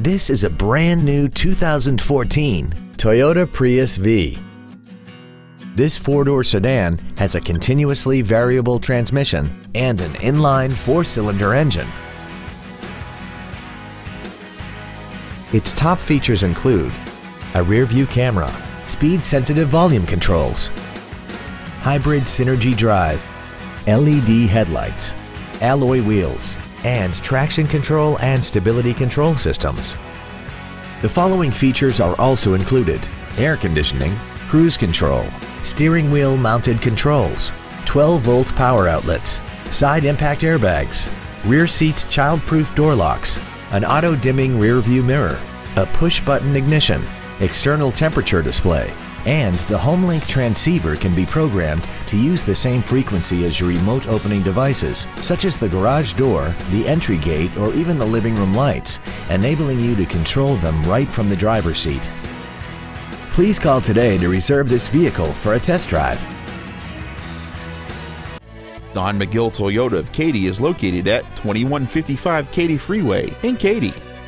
This is a brand new 2014 Toyota Prius V. This four-door sedan has a continuously variable transmission and an inline four-cylinder engine. Its top features include a rear-view camera, speed-sensitive volume controls, hybrid synergy drive, LED headlights, alloy wheels, and traction control and stability control systems. The following features are also included air conditioning, cruise control, steering wheel mounted controls, 12 volt power outlets, side impact airbags, rear seat child-proof door locks, an auto dimming rear view mirror, a push button ignition, external temperature display, and the HomeLink transceiver can be programmed to use the same frequency as your remote opening devices, such as the garage door, the entry gate, or even the living room lights, enabling you to control them right from the driver's seat. Please call today to reserve this vehicle for a test drive. Don McGill Toyota of Katy is located at 2155 Katy Freeway in Katy.